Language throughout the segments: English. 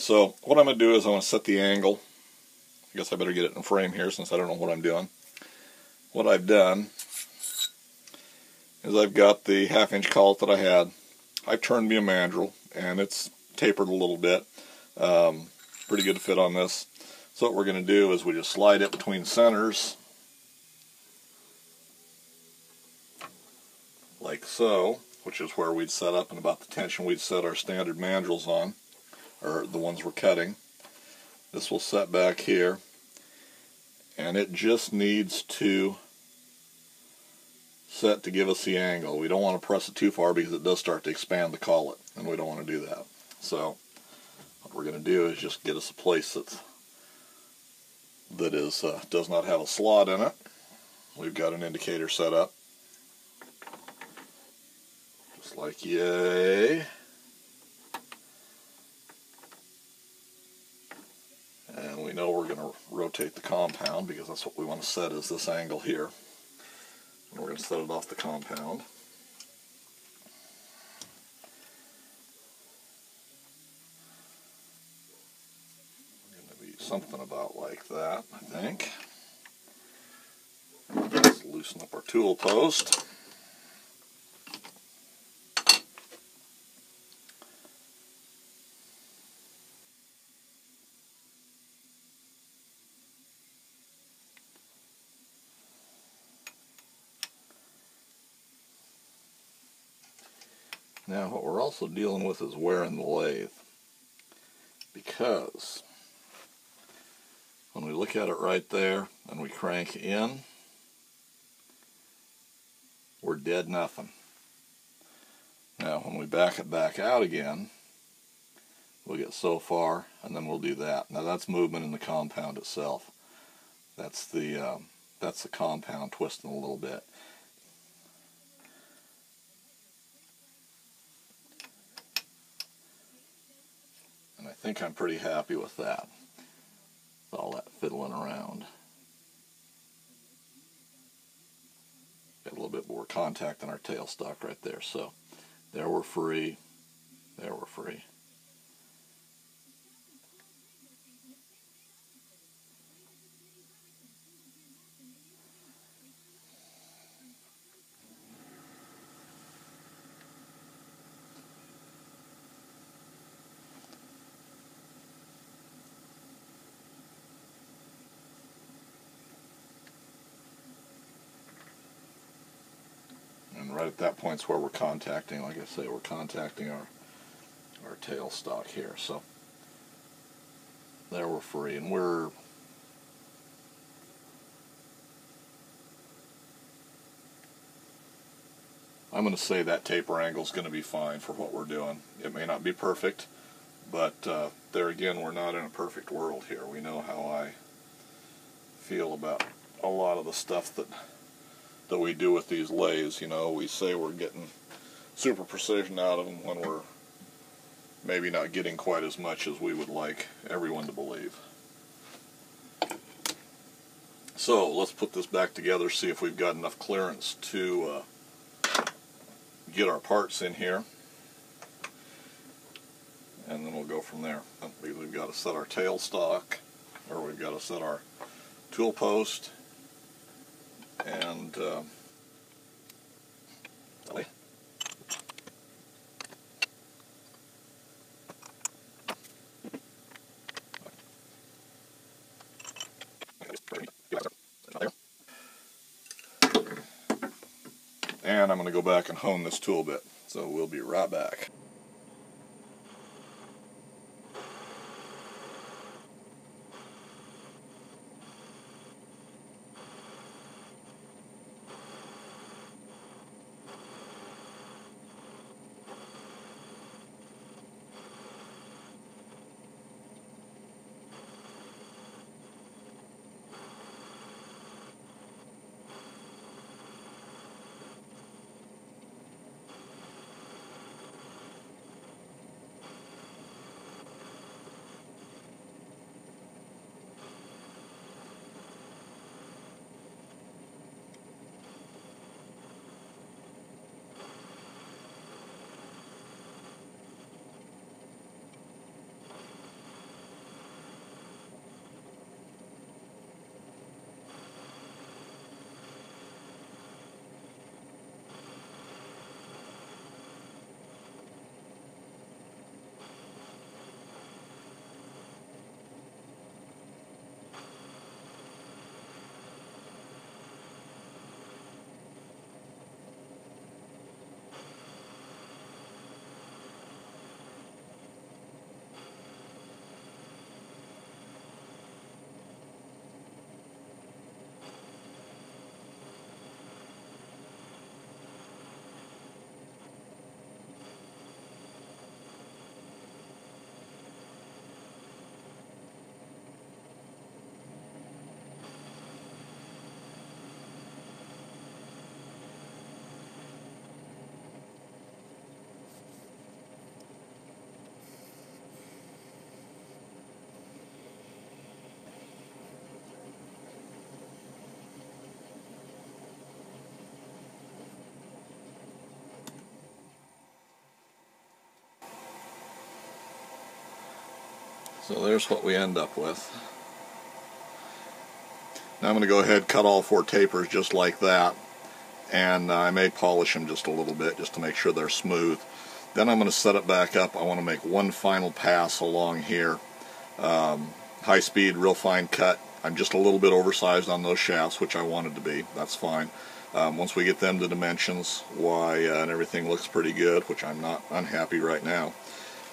So what I'm going to do is I'm going to set the angle. I guess I better get it in frame here since I don't know what I'm doing. What I've done is I've got the half inch collet that I had. I've turned me a mandrel and it's tapered a little bit. Um, pretty good fit on this. So what we're going to do is we just slide it between centers like so, which is where we'd set up and about the tension we'd set our standard mandrels on, or the ones we're cutting. This will set back here, and it just needs to set to give us the angle. We don't want to press it too far because it does start to expand the collet, and we don't want to do that. So what we're going to do is just get us a place that's, that is, uh, does not have a slot in it. We've got an indicator set up. Just like yay. And we know we're going to rotate the compound because that's what we want to set is this angle here. And we're going to set it off the compound. Going to be something about like that, I think. Let's loosen up our tool post. Now what we're also dealing with is wear in the lathe because when we look at it right there and we crank in we're dead nothing. Now when we back it back out again we'll get so far and then we'll do that. Now that's movement in the compound itself. That's the um, that's the compound twisting a little bit. Think I'm pretty happy with that. With all that fiddling around. Got a little bit more contact on our tailstock right there. So there we're free. There we're free. Right at that point is where we're contacting, like I say, we're contacting our our tailstock here. So there we're free, and we're I'm going to say that taper angle is going to be fine for what we're doing. It may not be perfect, but uh, there again, we're not in a perfect world here. We know how I feel about a lot of the stuff that that we do with these lathes. You know, we say we're getting super precision out of them when we're maybe not getting quite as much as we would like everyone to believe. So let's put this back together, see if we've got enough clearance to uh, get our parts in here. And then we'll go from there. We've got to set our tailstock, or we've got to set our tool post, and uh, and I'm going to go back and hone this tool bit. So we'll be right back. So there's what we end up with. Now I'm going to go ahead cut all four tapers just like that and I may polish them just a little bit just to make sure they're smooth. Then I'm going to set it back up. I want to make one final pass along here. Um, high speed, real fine cut. I'm just a little bit oversized on those shafts, which I wanted to be. That's fine. Um, once we get them to dimensions, why, uh, and everything looks pretty good, which I'm not unhappy right now.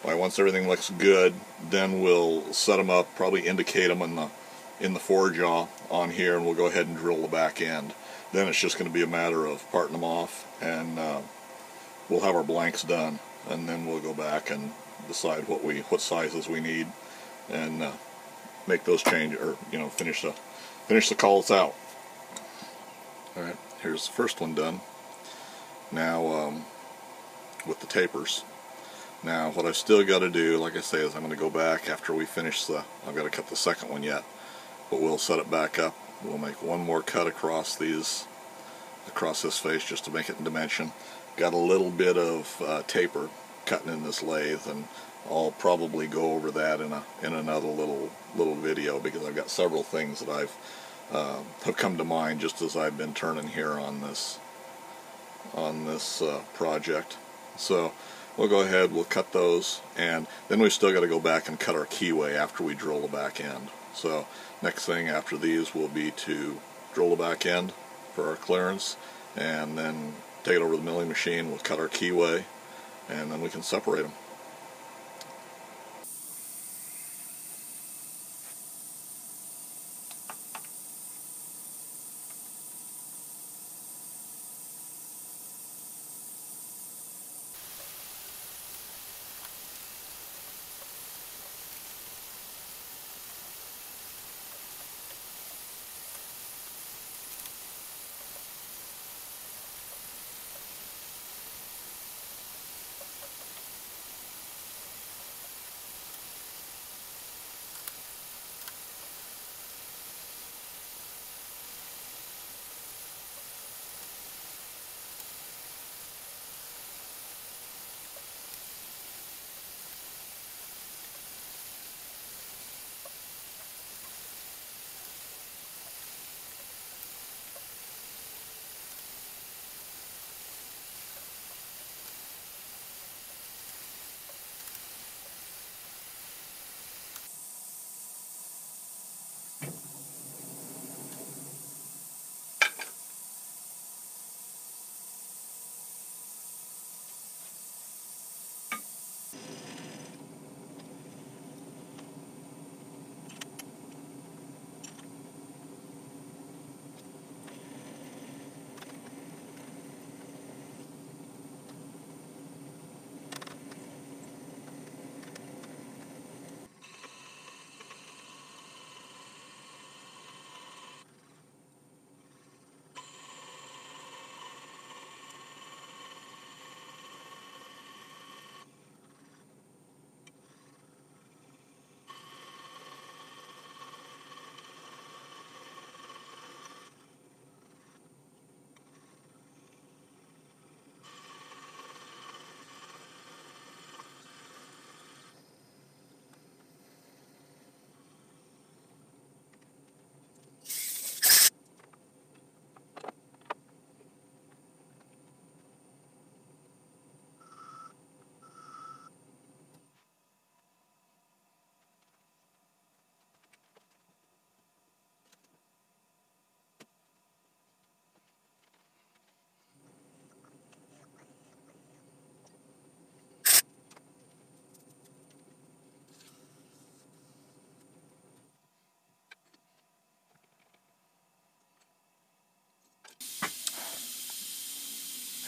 Why, once everything looks good, then we'll set them up, probably indicate them in the in the four-jaw on here, and we'll go ahead and drill the back end. Then it's just going to be a matter of parting them off, and uh, we'll have our blanks done, and then we'll go back and decide what we what sizes we need, and uh, make those change or you know finish the finish the calls out. All right here's the first one done. Now, um, with the tapers. Now, what I've still got to do, like I say, is I'm going to go back after we finish the, I've got to cut the second one yet, but we'll set it back up. We'll make one more cut across these, across this face just to make it in dimension. Got a little bit of uh, taper cutting in this lathe, and I'll probably go over that in a in another little little video because I've got several things that I've uh, have come to mind just as I've been turning here on this on this uh, project. So we'll go ahead, we'll cut those, and then we've still got to go back and cut our keyway after we drill the back end. So next thing after these will be to drill the back end for our clearance, and then take it over to the milling machine, we'll cut our keyway, and then we can separate them.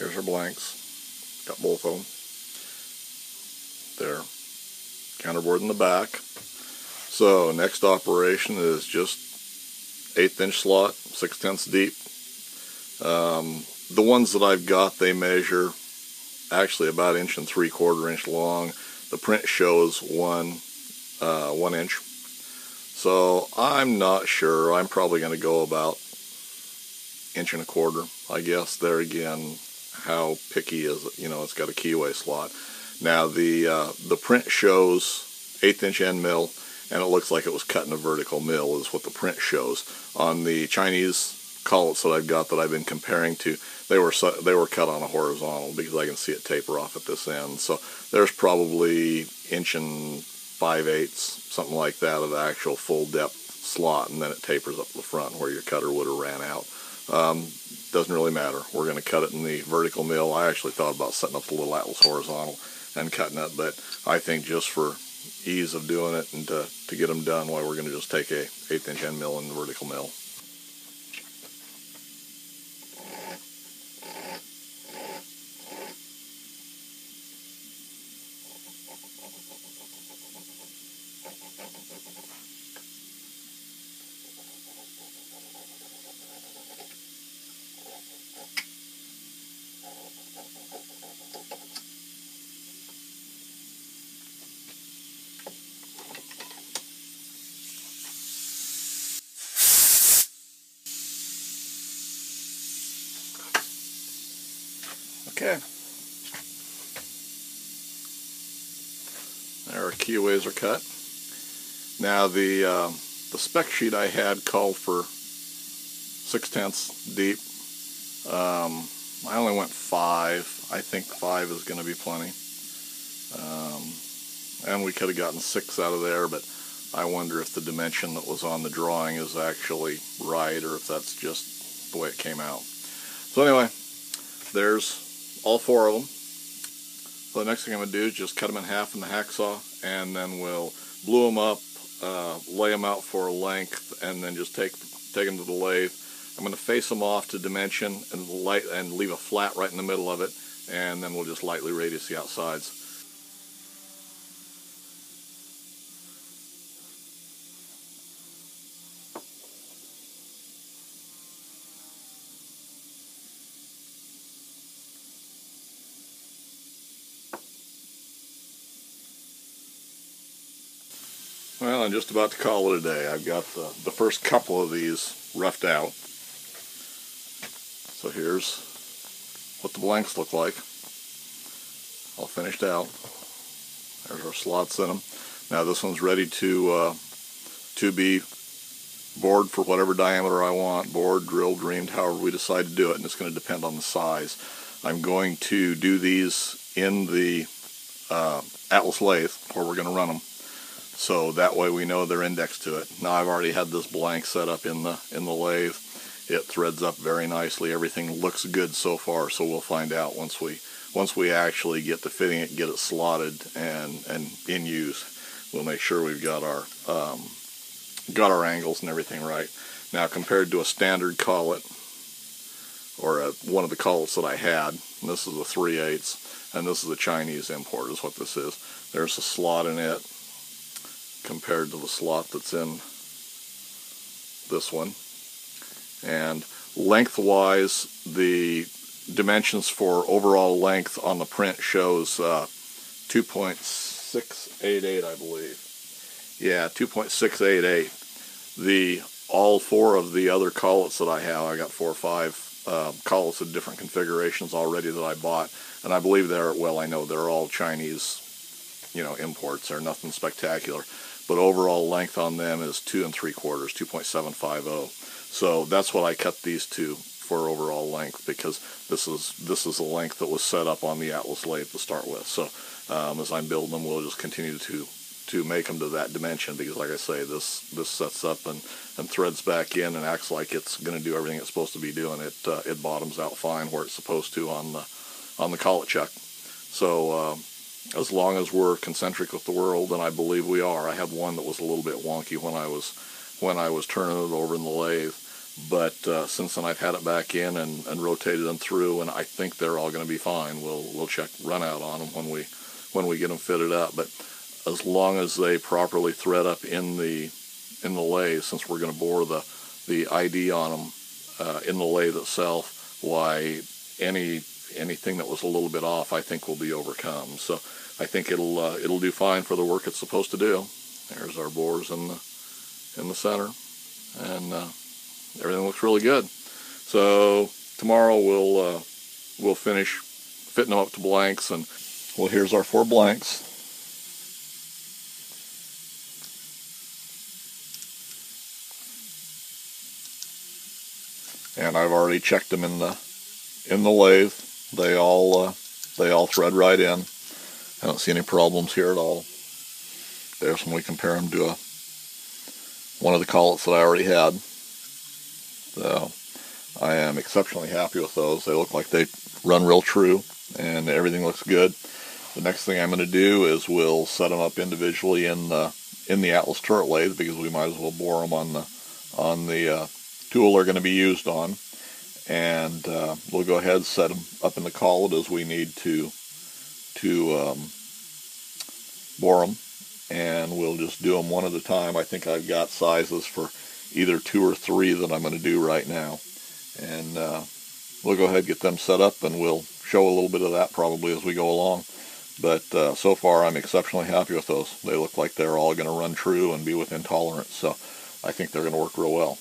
Here's our blanks. Got both of them. There. Counterbored in the back. So next operation is just eighth inch slot, six tenths deep. Um, the ones that I've got, they measure actually about inch and three quarter inch long. The print shows one uh, one inch. So I'm not sure. I'm probably going to go about inch and a quarter. I guess there again, how picky is it? You know, it's got a keyway slot. Now the uh, the print shows eighth inch end mill, and it looks like it was cut in a vertical mill is what the print shows. On the Chinese collets that I've got that I've been comparing to, they were they were cut on a horizontal because I can see it taper off at this end. So there's probably inch and five eighths, something like that, of the actual full depth slot, and then it tapers up the front where your cutter would have ran out. Um, doesn't really matter. We're going to cut it in the vertical mill. I actually thought about setting up the little Atlas horizontal and cutting it, but I think just for ease of doing it and to, to get them done, why we're going to just take a eighth inch end mill in the vertical mill. Keyways are cut. Now the uh, the spec sheet I had called for six tenths deep. Um, I only went five. I think five is going to be plenty. Um, and we could have gotten six out of there, but I wonder if the dimension that was on the drawing is actually right or if that's just the way it came out. So anyway, there's all four of them. So the next thing I'm going to do is just cut them in half in the hacksaw and then we'll blue them up, uh, lay them out for a length, and then just take take them to the lathe. I'm going to face them off to dimension and light and leave a flat right in the middle of it, and then we'll just lightly radius the outsides. Well, I'm just about to call it a day. I've got the, the first couple of these roughed out. So here's what the blanks look like. All finished out. There's our slots in them. Now this one's ready to uh, to be bored for whatever diameter I want, bored, drilled, reamed, however we decide to do it, and it's going to depend on the size. I'm going to do these in the uh, Atlas lathe where we're going to run them so that way we know they're indexed to it. Now I've already had this blank set up in the in the lathe. It threads up very nicely. Everything looks good so far, so we'll find out once we once we actually get to fitting it, get it slotted and and in use. We'll make sure we've got our um, got our angles and everything right. Now compared to a standard collet or a, one of the collets that I had, this is a 3 8 and this is a Chinese import is what this is. There's a slot in it compared to the slot that's in this one. And lengthwise, the dimensions for overall length on the print shows uh, 2.688, I believe. Yeah, 2.688. The all four of the other collets that I have, I got four or five uh, collets of different configurations already that I bought, and I believe they're well, I know they're all Chinese, you know, imports. They're nothing spectacular but overall length on them is two and three quarters, 2.750. So that's what I cut these to for overall length because this is this is the length that was set up on the Atlas lathe to start with. So um, as I'm building them, we'll just continue to to make them to that dimension because like I say, this this sets up and, and threads back in and acts like it's going to do everything it's supposed to be doing. It uh, it bottoms out fine where it's supposed to on the on the collet chuck. So um, as long as we're concentric with the world, and I believe we are. I had one that was a little bit wonky when I was when I was turning it over in the lathe, but uh, since then I've had it back in and, and rotated them through, and I think they're all going to be fine. We'll we'll check run out on them when we when we get them fitted up, but as long as they properly thread up in the in the lathe, since we're going to bore the the ID on them uh, in the lathe itself, why any anything that was a little bit off, I think, will be overcome. So I think it'll uh, it'll do fine for the work it's supposed to do. There's our bores in the in the center, and uh, everything looks really good. So tomorrow we'll uh, we'll finish fitting them up to blanks, and well, here's our four blanks. And I've already checked them in the in the lathe. They all uh, they all thread right in. I don't see any problems here at all. There's when we compare them to a, one of the collets that I already had. So I am exceptionally happy with those. They look like they run real true and everything looks good. The next thing I'm going to do is we'll set them up individually in the in the Atlas turret lathe because we might as well bore them on the on the uh, tool they're going to be used on, and uh, we'll go ahead set them up in the collet as we need to to um, bore them, and we'll just do them one at a time. I think I've got sizes for either two or three that I'm going to do right now, and uh, we'll go ahead and get them set up, and we'll show a little bit of that probably as we go along. But uh, so far, I'm exceptionally happy with those. They look like they're all going to run true and be within tolerance. So I think they're going to work real well.